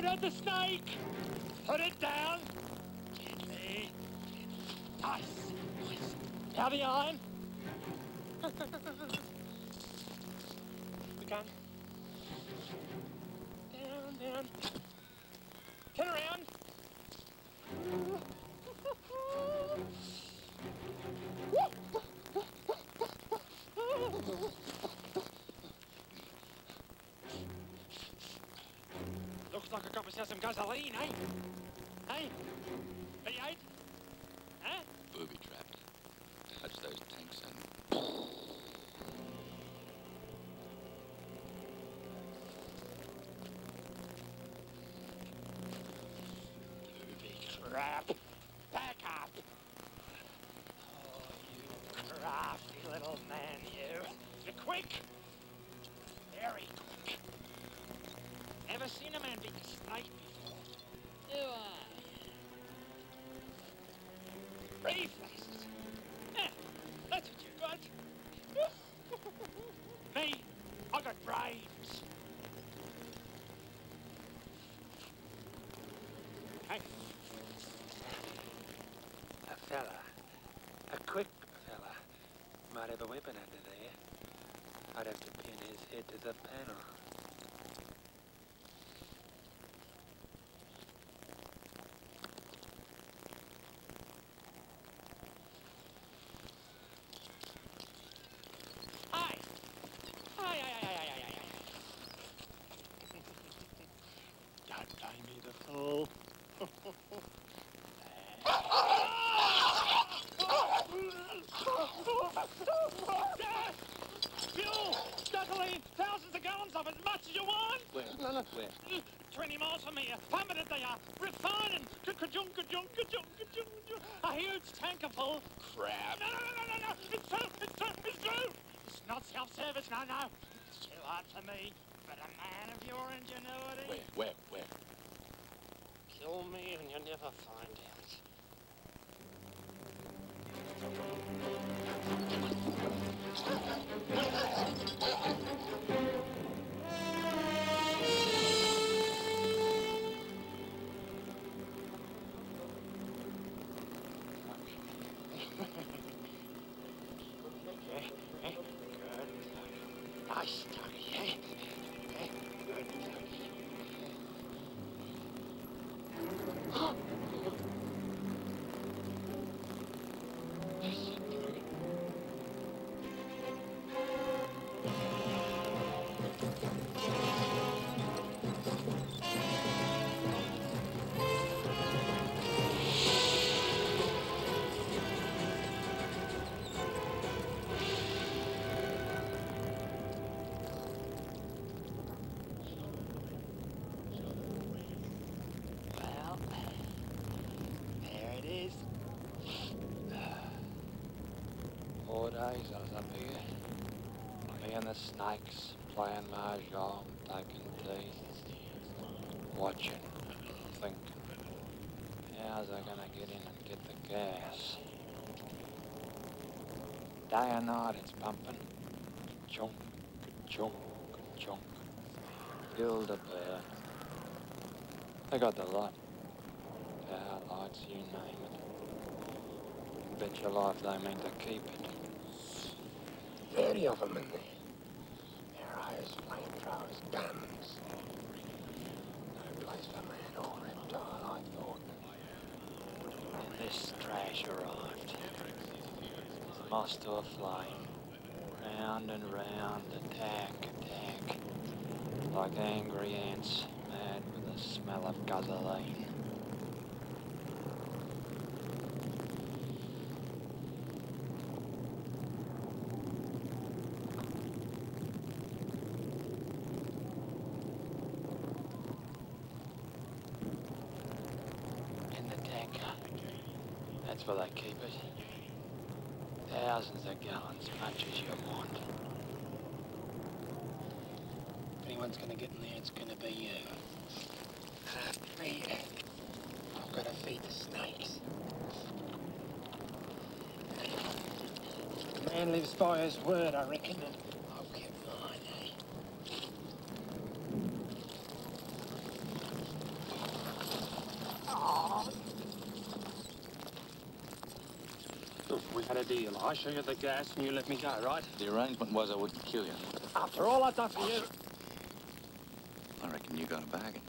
Grab the snake! Put it down! Gently. Nice. Nice. Now the iron. Looks like I got myself some gasoline, eh? Hey? V8? Huh? Booby trapped. Touch those tanks and Booby crap. Back up. Oh, you crafty little man, you. You're quick. Very quick. Never seen a man a snake before. Do I? Reflexes. Eh, that's what you got. Me, I got brains. Hey. A fella, a quick fella, might have a weapon under there. I'd have to pin his head to the panel. Hi! Hi, hi, hi, hi, hi, hi, hi. Don't blame me the fool. Fuel! Gasoline! Thousands of gallons of it, as much as you want! where? No, no, where? 20 miles from here, permanent they are, refining! Ka-junk, ka-junk, ka-junk, ka-junk. A huge tanker full. Crap. No, no, no, no, no! It's true, it's true, it's true! It's not self-service, no, no. It's too hard for me, but a man of your ingenuity... Where? Where? Where? Kill me and you'll never find out. Okay, and the snakes playing mahjong, taking tea, watching, thinking. How's I gonna get in and get the gas? Day and night it's pumping. Chunk, chunk, chunk. Hill to burn. They got the lot. Power lights, you name it. Bet your life they mean to keep it. Thirty of them in there. Arrows, flamethrowers, guns. No place for man or reptile, I thought. And this trash arrived. To a flame. Round and round, attack, attack. Like angry ants, mad with the smell of gasoline. In the tanker. That's where they keep it. Thousands of gallons, much as you want. If anyone's gonna get in there, it's gonna be you. After me, I've gotta feed the snakes. The man lives by his word, I reckon, and I'll get mine, eh? Had a deal. I show you the gas and you let me go, right? The arrangement was I wouldn't kill you. After all I've done for you. I reckon you got a bargain.